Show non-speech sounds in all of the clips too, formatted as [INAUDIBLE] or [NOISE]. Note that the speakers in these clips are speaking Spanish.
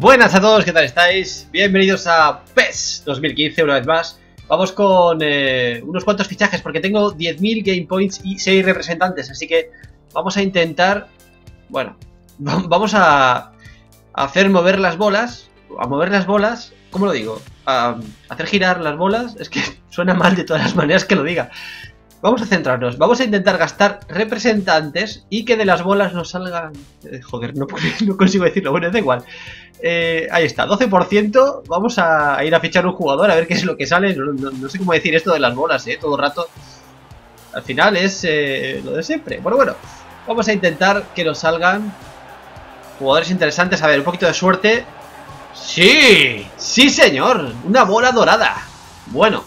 Buenas a todos, ¿qué tal estáis? Bienvenidos a PES 2015 una vez más Vamos con eh, unos cuantos fichajes porque tengo 10.000 game points y 6 representantes Así que vamos a intentar, bueno, [LAUGHS] vamos a hacer mover las bolas A mover las bolas, ¿cómo lo digo? A hacer girar las bolas, es que [LAUGHS] suena mal de todas las maneras que lo diga Vamos a centrarnos, vamos a intentar gastar representantes y que de las bolas nos salgan... Eh, joder, no, [LAUGHS] no, consigo decirlo, bueno, da igual. Eh, ahí está, 12%, vamos a ir a fichar un jugador a ver qué es lo que sale. No, sé cómo decir esto de las bolas, eh, todo el rato. Al final es eh, lo de siempre. Bueno, bueno, vamos a intentar que nos salgan jugadores interesantes. A ver, un poquito de suerte. ¡Sí! ¡Sí, señor! Una bola dorada. Bueno.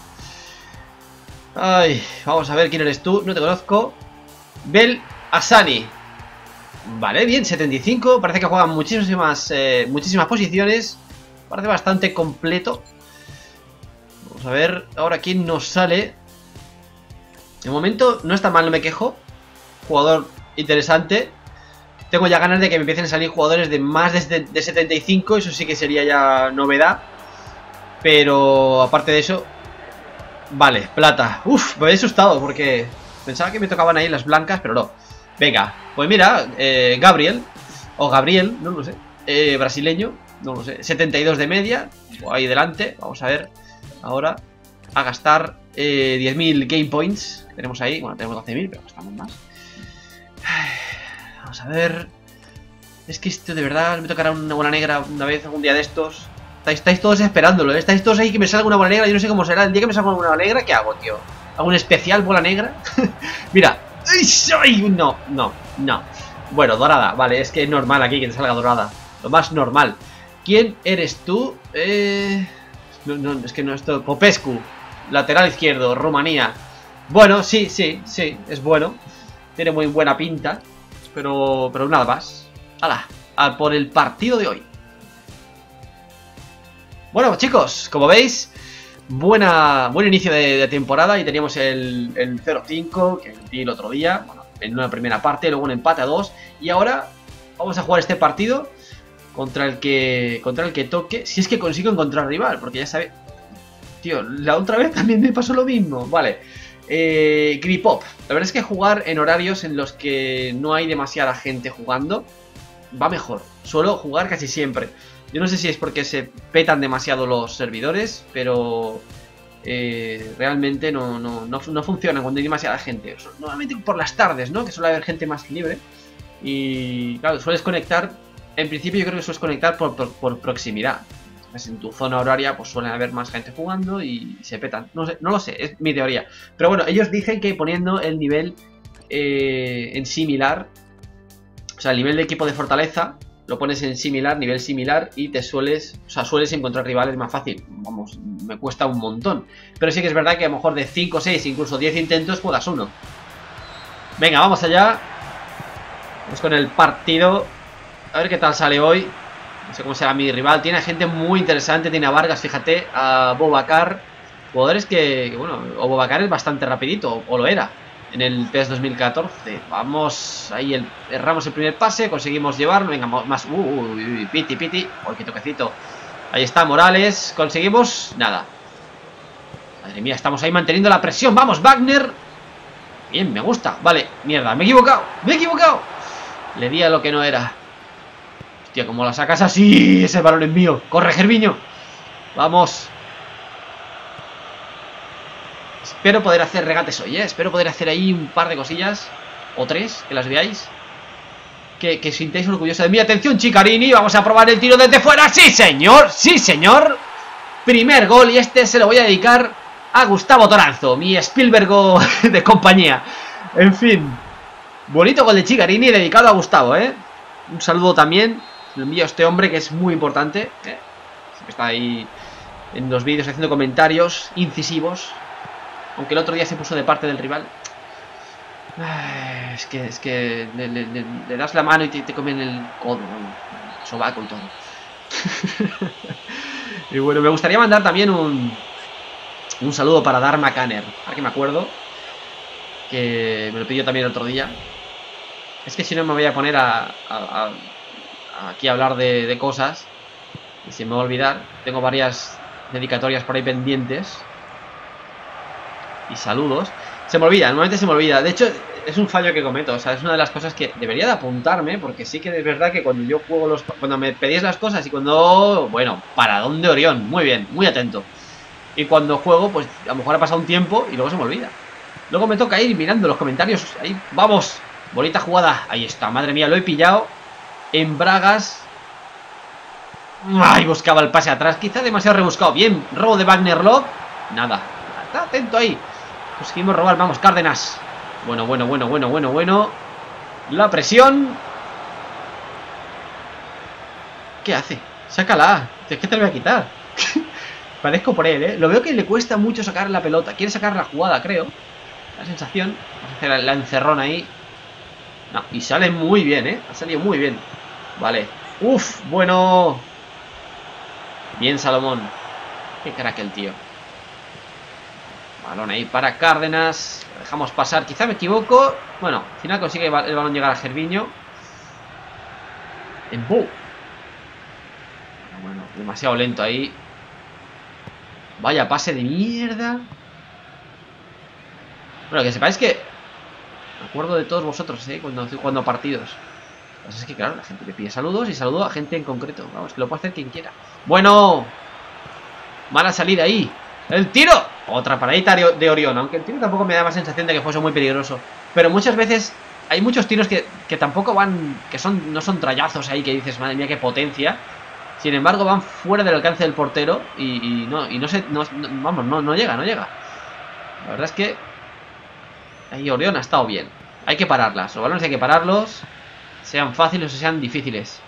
Ay, vamos a ver quién eres tú. No te conozco. Bel Asani. Vale, bien, 75. Parece que juegan muchísimas, eh, muchísimas posiciones. Parece bastante completo. Vamos a ver ahora quién nos sale. De momento no está mal, no me quejo. Jugador interesante. Tengo ya ganas de que me empiecen a salir jugadores de más de, de 75. Eso sí que sería ya novedad. Pero aparte de eso, Vale, plata. Uf, me había asustado porque pensaba que me tocaban ahí las blancas, pero no. Venga, pues mira, eh, Gabriel, o Gabriel, no lo sé, eh, brasileño, no lo sé, 72 de media, ahí delante, vamos a ver, ahora, a gastar eh, 10.000 game points, tenemos ahí, bueno, tenemos 12.000, pero gastamos más. Vamos a ver, es que esto de verdad me tocará una buena negra una vez, algún día de estos. Estáis, todos esperándolo, ¿eh? Estáis todos ahí que me salga una bola negra. Yo no sé cómo será. El día que me salga una bola negra, ¿qué hago, tío? ¿Hago un especial bola negra? [LAUGHS] Mira. ¡Ay! No, no, no. Bueno, dorada. Vale, es que es normal aquí que te salga dorada. Lo más normal. ¿Quién eres tú? Eh... No, no, es que no esto... Popescu. Lateral izquierdo, Rumanía. Bueno, sí, sí, sí, es bueno. Tiene muy buena pinta. Pero, pero nada más. Hala, por el partido de hoy. Bueno, chicos, como veis, buena, buen inicio de, temporada y teníamos el, el 0-5 que di el otro día, bueno, en una primera parte, luego un empate a dos y ahora vamos a jugar este partido contra el que contra el que toque, si es que consigo encontrar rival, porque ya sabéis, tío, la otra vez también me pasó lo mismo, vale. Eh, Gripop, la verdad es que jugar en horarios en los que no hay demasiada gente jugando va mejor, suelo jugar casi siempre. Yo no sé si es porque se petan demasiado los servidores, pero eh, realmente no, no, no, funciona cuando hay demasiada gente. Normalmente por las tardes, ¿no? Que suele haber gente más libre. Y claro, sueles conectar, en principio yo creo que sueles conectar por, por, proximidad. Pues en tu zona horaria pues suele haber más gente jugando y se petan. No, no lo sé, es mi teoría. Pero bueno, ellos dicen que poniendo el nivel eh, en similar, o sea, el nivel de equipo de fortaleza, lo pones en similar, nivel similar y te sueles, o sea, sueles encontrar rivales más fácil. Vamos, me cuesta un montón. Pero sí que es verdad que a lo mejor de 5, 6, incluso 10 intentos juegas uno. Venga, vamos allá. Vamos con el partido. A ver qué tal sale hoy. No sé cómo será mi rival. Tiene gente muy interesante. Tiene a Vargas, fíjate, a Bobacar. Jugadores que, bueno, o Bobacar es bastante rapidito, o lo era en el PES 2014. Vamos, ahí el, erramos el primer pase, conseguimos llevarlo. Venga, más. Uh, uh, piti, piti. Uy, qué toquecito. Ahí está Morales. Conseguimos nada. Madre mía, estamos ahí manteniendo la presión. Vamos, Wagner. Bien, me gusta. Vale, mierda, me he equivocado. Me he equivocado. Le di a lo que no era. Hostia, como la sacas así. Ese balón es mío. Corre, Gerviño. Vamos. Espero poder hacer regates hoy, ¿eh? Espero poder hacer ahí un par de cosillas. O tres, que las veáis. Que, que sintáis orgulloso de mi atención, Chicarini. Vamos a probar el tiro desde fuera. ¡Sí, señor! ¡Sí, señor! Primer gol y este se lo voy a dedicar a Gustavo Toranzo, mi Spielberg [LAUGHS] de compañía. En fin. Bonito gol de Chicarini dedicado a Gustavo, ¿eh? Un saludo también. Lo envío a este hombre que es muy importante. ¿eh? Está ahí en los vídeos haciendo comentarios incisivos. Aunque el otro día se puso de parte del rival. Es que, es que le, das la mano y te, comen el codo, el sobaco y todo. [LAUGHS] y bueno, me gustaría mandar también un, un saludo para Dharma Kanner. Ahora que me acuerdo. Que me lo pidió también el otro día. Es que si no me voy a poner a, aquí a hablar de, de cosas. Y se me va a olvidar. Tengo varias dedicatorias por ahí pendientes. Y saludos. Se me olvida, normalmente se me olvida. De hecho, es un fallo que cometo. O sea, es una de las cosas que debería de apuntarme. Porque sí que es verdad que cuando yo juego los... Cuando me pedís las cosas y cuando... Bueno, para dónde Orión. Muy bien, muy atento. Y cuando juego, pues a lo mejor ha pasado un tiempo y luego se me olvida. Luego me toca ir mirando los comentarios. Ahí, vamos. Bonita jugada. Ahí está, madre mía, lo he pillado. En Bragas. Ay, buscaba el pase atrás. Quizá demasiado rebuscado. Bien, robo de Wagner Love. Nada. Está atento ahí. Conseguimos robar. Vamos, Cárdenas. Bueno, bueno, bueno, bueno, bueno, bueno. La presión. ¿Qué hace? Sácala. Es que te la voy a quitar. [LAUGHS] Parezco por él, ¿eh? Lo veo que le cuesta mucho sacar la pelota. Quiere sacar la jugada, creo. La sensación. Vamos a hacer la encerrona ahí. No, y sale muy bien, ¿eh? Ha salido muy bien. Vale. Uf, bueno. Bien, Salomón. Qué crack el tío. Balón ahí para Cárdenas. Lo dejamos pasar. Quizá me equivoco. Bueno, al final consigue el balón llegar a Gerviño. En Bueno, bueno, demasiado lento ahí. Vaya pase de mierda. Bueno, que sepáis que... Me acuerdo de todos vosotros, ¿eh? Cuando estoy jugando partidos. Pues es que, claro, la gente le pide saludos y saludo a gente en concreto. Vamos, que lo puede hacer quien quiera. Bueno. Mala salida ahí. ¡El tiro! Otra paradita de Orión. Aunque el tiro tampoco me da más sensación de que fuese muy peligroso. Pero muchas veces hay muchos tiros que, que tampoco van... Que son no son trayazos ahí que dices, madre mía, qué potencia. Sin embargo, van fuera del alcance del portero y, no, y no se. vamos, no, no llega, no llega. La verdad es que. Ahí Orión ha estado bien. Hay que pararlas. Los balones hay que pararlos. Sean fáciles o sean difíciles.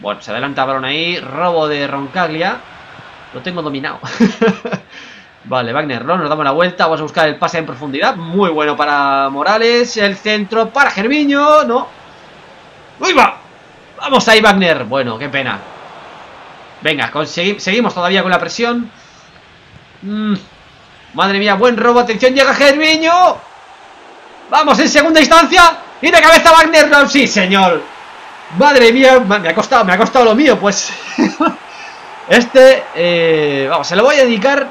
Bueno, se adelanta el balón ahí. Robo de Roncaglia. Lo tengo dominado. [LAUGHS] vale, Wagner, no, nos damos la vuelta. Vamos a buscar el pase en profundidad. Muy bueno para Morales. El centro para Gerviño. No. ¡Uy, va! Vamos ahí, Wagner. Bueno, qué pena. Venga, seguimos todavía con la presión. Mm. Madre mía, buen robo. Atención, llega Gerviño. Vamos, en segunda instancia. Y de cabeza Wagner. No, sí, señor. Madre mía, me ha costado, me ha costado lo mío, pues. [LAUGHS] este, eh, vamos, se lo voy a dedicar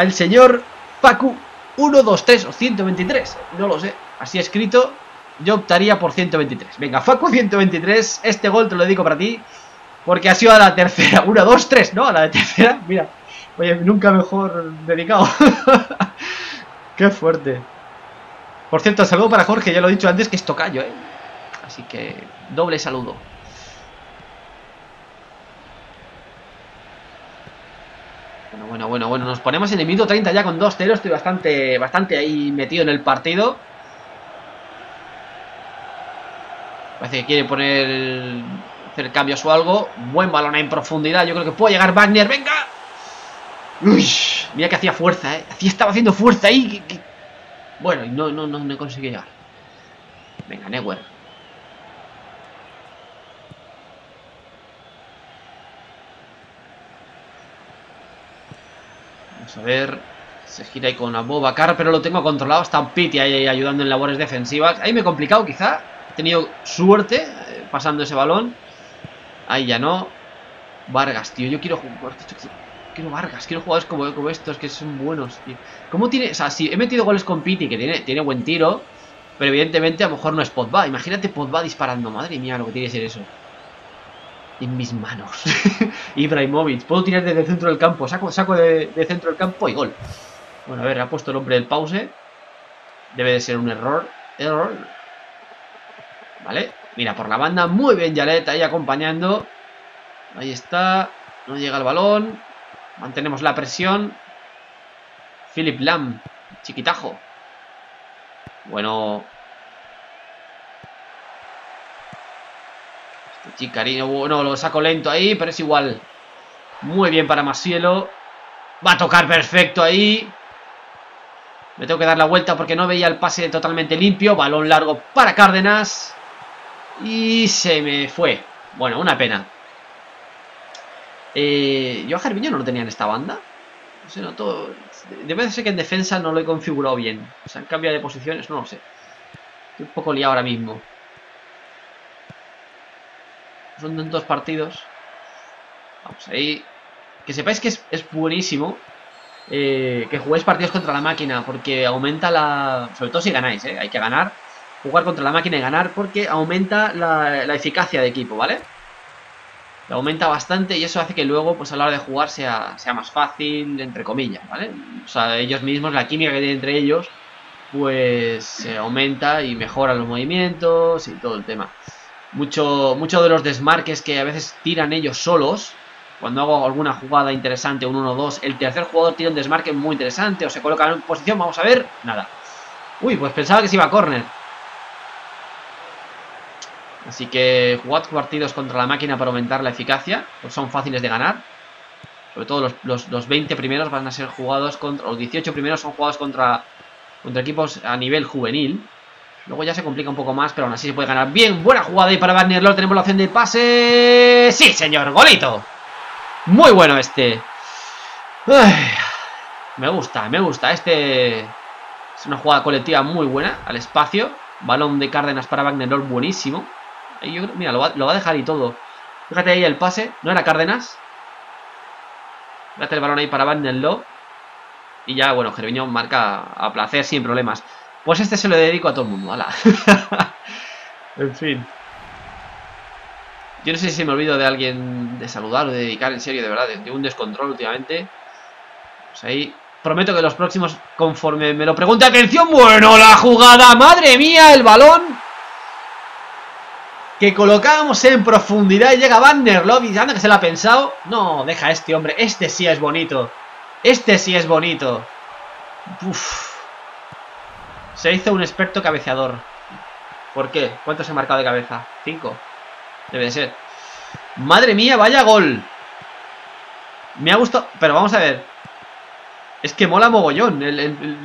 al señor Pacu 123 o 123. No lo sé. Así escrito, yo optaría por 123. Venga, Facu 123. Este gol te lo dedico para ti. Porque ha sido a la tercera. [LAUGHS] Una, dos, tres, ¿no? A la de tercera. [LAUGHS] Mira. Oye, nunca mejor dedicado. [LAUGHS] Qué fuerte. Por cierto, saludo para Jorge. Ya lo he dicho antes que es tocayo, ¿eh? Así que doble saludo. Bueno, bueno, bueno. Nos ponemos en el minuto 30 ya con 2-0. Estoy bastante, bastante ahí metido en el partido. Parece que quiere poner hacer cambios o algo. Buen balón en profundidad. Yo creo que puede llegar Wagner. ¡Venga! Uy, mira que hacía fuerza, ¿eh? estaba haciendo fuerza ahí. Bueno, no, no, no, no consigue llegar. Venga, Neuer. Vamos a ver. Se gira ahí con Abobacar, pero lo tengo controlado. Está Piti ahí ayudando en labores defensivas. Ahí me he complicado, quizá. He tenido suerte eh, pasando ese balón. Ahí ya no. Vargas, tío. Yo quiero jugar. Quiero Vargas. Quiero jugadores como, estos que son buenos, tío. ¿Cómo tiene.? O sea, si he metido goles con Piti, que tiene, tiene buen tiro. Pero evidentemente a lo mejor no es Podba. Imagínate Podba disparando. Madre mía, lo que tiene que ser eso. En mis manos. [LAUGHS] Ibrahimovic. Puedo tirar desde el centro del campo. Saco, saco de, centro del campo y gol. Bueno, a ver, ha puesto el hombre del pause. Debe de ser un error. Error. Vale. Mira, por la banda, muy bien Yalet ahí acompañando. Ahí está. No llega el balón. Mantenemos la presión. Philip Lam. Chiquitajo. Bueno. Chicarino. Bueno, lo saco lento ahí, pero es igual. Muy bien para Masielo. Va a tocar perfecto ahí. Me tengo que dar la vuelta porque no veía el pase totalmente limpio. Balón largo para Cárdenas. Y se me fue. Bueno, una pena. Eh, yo a no lo tenía en esta banda. No sé, noto. Debe ser que en defensa no lo he configurado bien. O sea, en cambio de posiciones, no lo sé. Estoy un poco liado ahora mismo. Son tantos partidos. Vamos ahí. Que sepáis que es, buenísimo eh, que juguéis partidos contra la máquina, porque aumenta la... Sobre todo si ganáis, ¿eh? Hay que ganar. Jugar contra la máquina y ganar porque aumenta la, eficacia de equipo, ¿vale? aumenta bastante y eso hace que luego, pues a la hora de jugar sea, sea más fácil, entre comillas, ¿vale? O sea, ellos mismos, la química que tienen entre ellos, pues se aumenta y mejora los movimientos y todo el tema. Mucho, mucho de los desmarques que a veces tiran ellos solos, cuando hago alguna jugada interesante, un 1-2, el tercer jugador tira un desmarque muy interesante o se coloca en posición, vamos a ver, nada. Uy, pues pensaba que se iba a córner. Así que jugad partidos contra la máquina para aumentar la eficacia, pues son fáciles de ganar. Sobre todo los, los, 20 primeros van a ser jugados contra, los 18 primeros son jugados contra, contra equipos a nivel juvenil. Luego ya se complica un poco más, pero aún así se puede ganar. Bien, buena jugada ahí para Wagner Lord. Tenemos la opción de pase. ¡Sí, señor! ¡Golito! Muy bueno este. me gusta, me gusta. Este es una jugada colectiva muy buena. Al espacio. Balón de Cárdenas para Wagner Lord, buenísimo. mira, lo va, a dejar y todo. Fíjate ahí el pase. ¿No era Cárdenas? Fíjate el balón ahí para Wagner Lord. Y ya, bueno, Gerviño marca a placer sin problemas. Pues este se lo dedico a todo el mundo, ala. [LAUGHS] en fin. Yo no sé si me olvido de alguien de saludar o de dedicar en serio, de verdad, de, un descontrol últimamente. Pues ahí. Prometo que los próximos, conforme me lo pregunte, atención, bueno, la jugada, madre mía, el balón. Que colocábamos en profundidad y llega Van der y anda que se la ha pensado. No, deja a este hombre, este sí es bonito. Este sí es bonito. Uf. Se hizo un experto cabeceador. ¿Por qué? ¿Cuánto se ha marcado de cabeza? ¿Cinco? Debe de ser. Madre mía, vaya gol. Me ha gustado... Pero vamos a ver. Es que mola mogollón.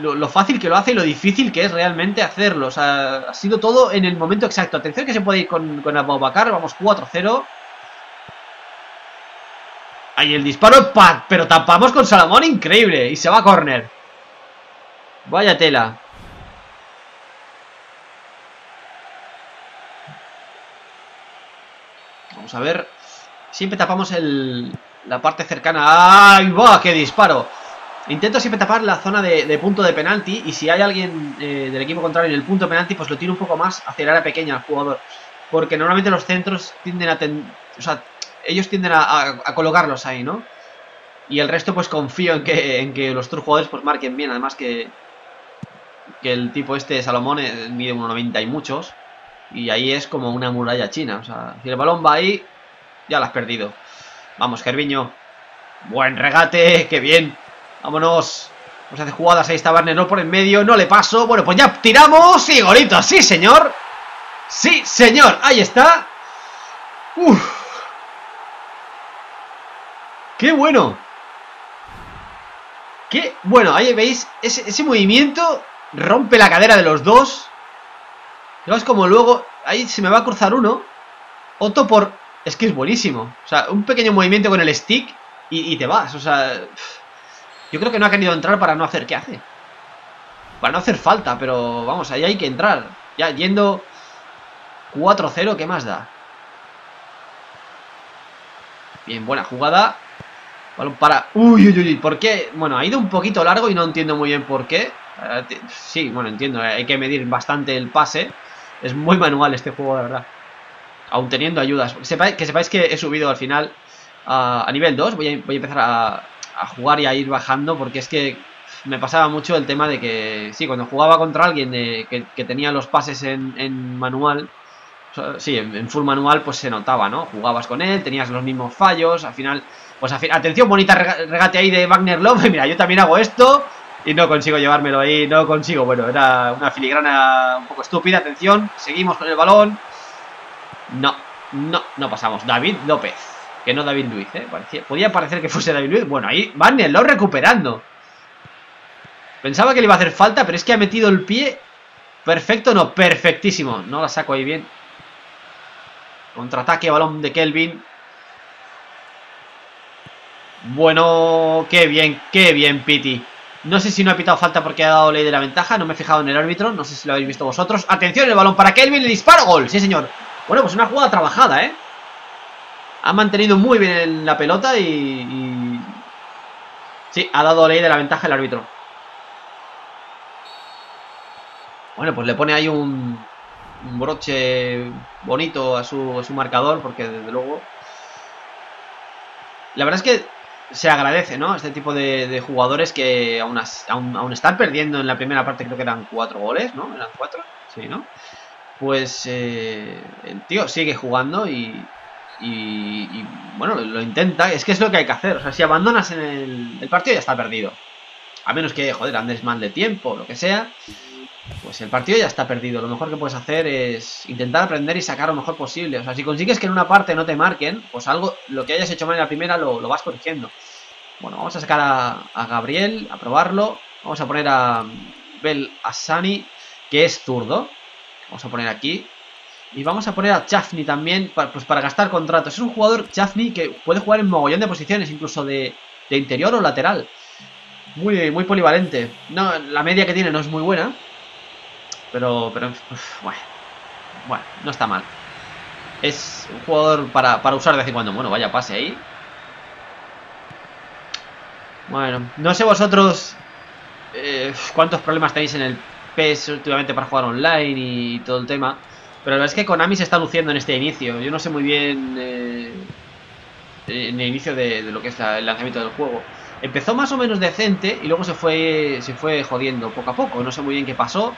lo, fácil que lo hace y lo difícil que es realmente hacerlo. O sea, ha sido todo en el momento exacto. Atención que se puede ir con, con Abubakar. Vamos 4-0. Ahí el disparo, pero tapamos con Salomón, increíble. Y se va a córner. Vaya tela. Vamos a ver. Siempre tapamos el, la parte cercana. ¡Ay, va! ¡Qué disparo! Intento siempre tapar la zona de, punto de penalti. Y si hay alguien eh, del equipo contrario en el punto de penalti, pues lo tiro un poco más hacia el área pequeña al jugador. Porque normalmente los centros tienden a... o sea, ellos tienden a, colocarlos ahí, ¿no? Y el resto, pues confío en que, en que los otros jugadores pues marquen bien. Además que, que el tipo este Salomón eh, mide 1,90 y muchos. Y ahí es como una muralla china. O sea, si el balón va ahí, ya lo has perdido. Vamos, Gerviño. Buen regate, qué bien. Vámonos. Vamos a hacer jugadas. Ahí está Barner por en medio. No le paso. Bueno, pues ya tiramos. Y golito. Sí, señor. Sí, señor. Ahí está. Uf. ¡Qué bueno! ¡Qué bueno! Ahí veis, ese, ese movimiento rompe la cadera de los dos. Es como luego, ahí se me va a cruzar uno. Otro por... Es que es buenísimo. O sea, un pequeño movimiento con el stick y, te vas. O sea, yo creo que no ha querido entrar para no hacer... ¿Qué hace? Para no hacer falta, pero vamos, ahí hay que entrar. Ya, yendo 4-0, ¿qué más da? Bien, buena jugada. Balón para... Uy, uy, uy, ¿por qué? Bueno, ha ido un poquito largo y no entiendo muy bien por qué. Eh, sí, bueno, entiendo, eh, hay que medir bastante el pase. Es muy manual este juego, de verdad. Aún teniendo ayudas. Que sepáis que, he subido al final a, nivel 2. Voy a, voy a empezar a, jugar y a ir bajando porque es que me pasaba mucho el tema de que, sí, cuando jugaba contra alguien que, tenía los pases en, manual, sí, en, full manual, pues se notaba, ¿no? Jugabas con él, tenías los mismos fallos, al final, pues atención, bonita regate ahí de Wagner Love, [LAUGHS] mira, yo también hago esto, y no consigo llevármelo ahí, no consigo. Bueno, era una filigrana un poco estúpida. Atención, seguimos con el balón. No, no, no pasamos. David López, que no David Luiz, ¿eh? podía parecer que fuese David Luiz. Bueno, ahí Van lo recuperando. Pensaba que le iba a hacer falta, pero es que ha metido el pie. Perfecto, no, perfectísimo. No la saco ahí bien. Contraataque, balón de Kelvin. Bueno, qué bien, qué bien, Piti. No sé si no ha pitado falta porque ha dado ley de la ventaja. No me he fijado en el árbitro. No sé si lo habéis visto vosotros. Atención, el balón para Kelvin. El disparo. Gol. Sí, señor. Bueno, pues una jugada trabajada, ¿eh? ha mantenido muy bien la pelota y, Sí, ha dado ley de la ventaja el árbitro. Bueno, pues le pone ahí un, broche bonito a su, a su marcador, porque desde luego... La verdad es que se agradece, ¿no? Este tipo de, jugadores que aún, aún, están perdiendo en la primera parte, creo que eran cuatro goles, ¿no? Eran cuatro, sí, ¿no? Pues eh, el tío sigue jugando y, y, bueno, lo, intenta. Es que es lo que hay que hacer. O sea, si abandonas en el, el partido ya está perdido. A menos que, joder, andes mal de tiempo, lo que sea. Pues el partido ya está perdido. Lo mejor que puedes hacer es intentar aprender y sacar lo mejor posible. O sea, si consigues que en una parte no te marquen, pues algo, lo que hayas hecho mal en la primera lo, vas corrigiendo. Bueno, vamos a sacar a, Gabriel, a probarlo. Vamos a poner a Bel Asani, que es zurdo. Vamos a poner aquí. Y vamos a poner a Chafni también, para, pues para gastar contratos. Es un jugador, Chafni, que puede jugar en mogollón de posiciones, incluso de, de interior o lateral. Muy, muy polivalente. No, la media que tiene no es muy buena, pero, pero bueno, bueno, no está mal. Es un jugador para, usar de vez en cuando. Bueno, vaya pase ahí. Bueno, no sé vosotros eh, cuántos problemas tenéis en el PES últimamente para jugar online y todo el tema. Pero la verdad es que Konami se está luciendo en este inicio. Yo no sé muy bien eh, en el inicio de, lo que es el lanzamiento del juego. Empezó más o menos decente y luego se fue, se fue jodiendo poco a poco. No sé muy bien qué pasó.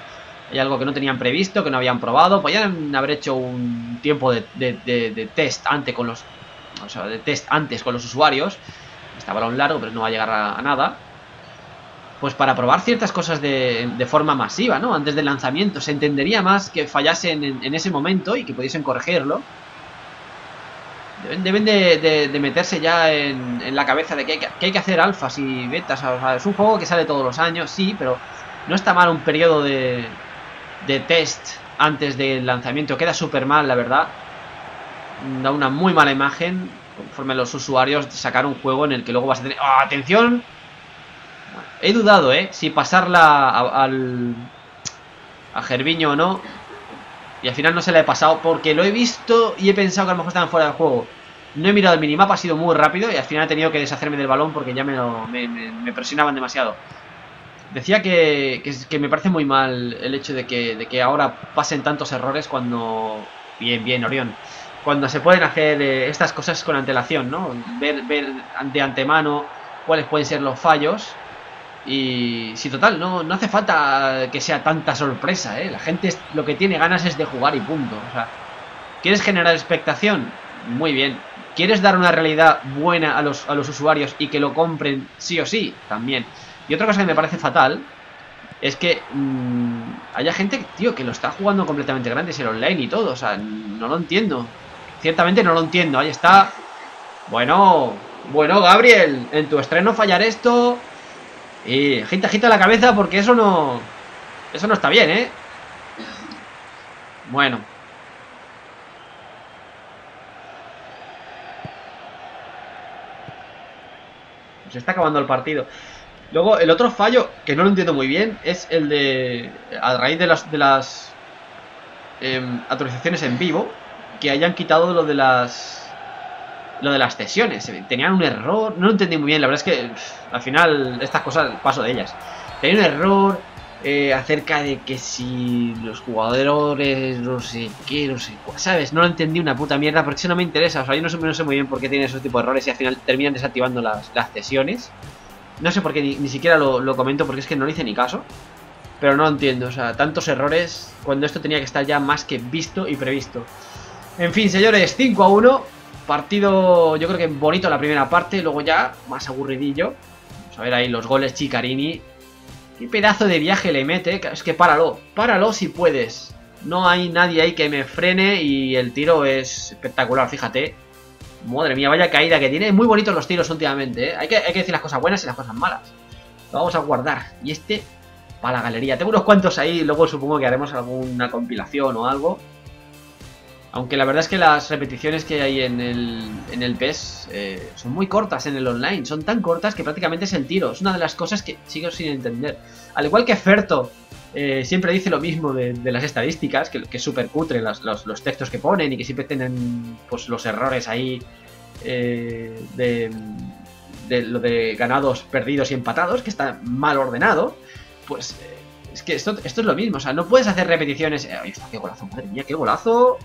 Hay algo que no tenían previsto, que no habían probado. Podrían haber hecho un tiempo de, test antes con los. O sea, de test antes con los usuarios. Está balón largo, pero no va a llegar a, nada. Pues para probar ciertas cosas de, forma masiva, ¿no? Antes del lanzamiento. Se entendería más que fallasen en, ese momento y que pudiesen corregirlo. Deben, de, meterse ya en, la cabeza de que hay que, que hay que, hacer alfas y betas. O sea, es un juego que sale todos los años, sí, pero no está mal un periodo de, de test antes del lanzamiento. Queda súper mal, la verdad. Da una muy mala imagen conforme los usuarios sacar un juego en el que luego vas a tener... ¡Oh, ¡Atención! He dudado, ¿eh? Si pasarla al... A Gerviño o no. Y al final no se la he pasado porque lo he visto y he pensado que a lo mejor estaban fuera del juego. No he mirado el minimapa, ha sido muy rápido y al final he tenido que deshacerme del balón porque ya me, me presionaban demasiado. Decía que, me parece muy mal el hecho de que, de que ahora pasen tantos errores cuando... Bien, bien, Orión. Cuando se pueden hacer eh, estas cosas con antelación, ¿no? Ver, ver de antemano cuáles pueden ser los fallos. Y si total, no, no hace falta que sea tanta sorpresa, ¿eh? La gente lo que tiene ganas es de jugar y punto. O sea, ¿quieres generar expectación? Muy bien. ¿Quieres dar una realidad buena a los, a los usuarios y que lo compren sí o sí? También. Y otra cosa que me parece fatal es que mmm, haya gente, tío, que lo está jugando completamente grande, es el online y todo. O sea, no lo entiendo. Ciertamente no lo entiendo. Ahí está. Bueno, bueno, Gabriel, en tu estreno fallar esto. Y agita, agita la cabeza porque eso no... Eso no está bien, ¿eh? Bueno. Se está acabando el partido. Luego, el otro fallo, que no lo entiendo muy bien, es el de. A raíz de las, de las em, actualizaciones en vivo, que hayan quitado lo de las. Lo de las cesiones. Tenían un error. No lo entendí muy bien. La verdad es que al final estas cosas paso de ellas. Tenía un error eh, acerca de que si los jugadores, no sé qué, no sé ¿sabes? No lo entendí una puta mierda porque eso no me interesa. O sea, yo no sé, no sé muy bien por qué tiene esos tipos de errores y al final terminan desactivando las, las cesiones. No sé por qué ni, siquiera lo, comento porque es que no le hice ni caso. Pero no lo entiendo, o sea, tantos errores cuando esto tenía que estar ya más que visto y previsto. En fin, señores, 5 a 1. Partido, yo creo que bonito la primera parte, luego ya más aburridillo. Vamos a ver ahí los goles Chicarini. Qué pedazo de viaje le mete. Es que páralo, páralo si puedes. No hay nadie ahí que me frene y el tiro es espectacular, fíjate. Madre mía, vaya caída que tiene. Muy bonitos los tiros últimamente, ¿eh? Hay que, hay que decir las cosas buenas y las cosas malas. Lo vamos a guardar. Y este para la galería. Tengo unos cuantos ahí, luego supongo que haremos alguna compilación o algo. Aunque la verdad es que las repeticiones que hay en el, en el PES eh, son muy cortas en el online. Son tan cortas que prácticamente es el tiro. Es una de las cosas que sigo sin entender. Al igual que Ferto eh, siempre dice lo mismo de, las estadísticas, que, es súper cutre los, textos que ponen y que siempre tienen pues, los errores ahí eh, de, de lo de ganados, perdidos y empatados, que está mal ordenado, pues eh, es que esto, esto es lo mismo. O sea, no puedes hacer repeticiones. Está, qué golazo, madre mía, qué golazo.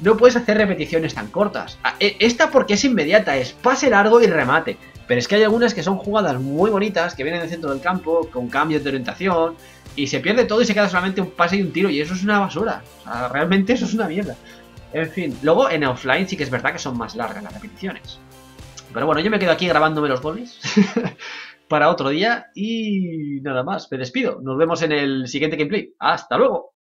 No puedes hacer repeticiones tan cortas. Ah, e- Esta porque es inmediata, es pase largo y remate. Pero es que hay algunas que son jugadas muy bonitas, que vienen del centro del campo, con cambios de orientación, y se pierde todo y se queda solamente un pase y un tiro, y eso es una basura. O sea, realmente eso es una mierda. En fin, luego en offline sí que es verdad que son más largas las repeticiones. Pero bueno, yo me quedo aquí grabándome los goles [LAUGHS] para otro día y nada más, me despido. Nos vemos en el siguiente gameplay. Hasta luego.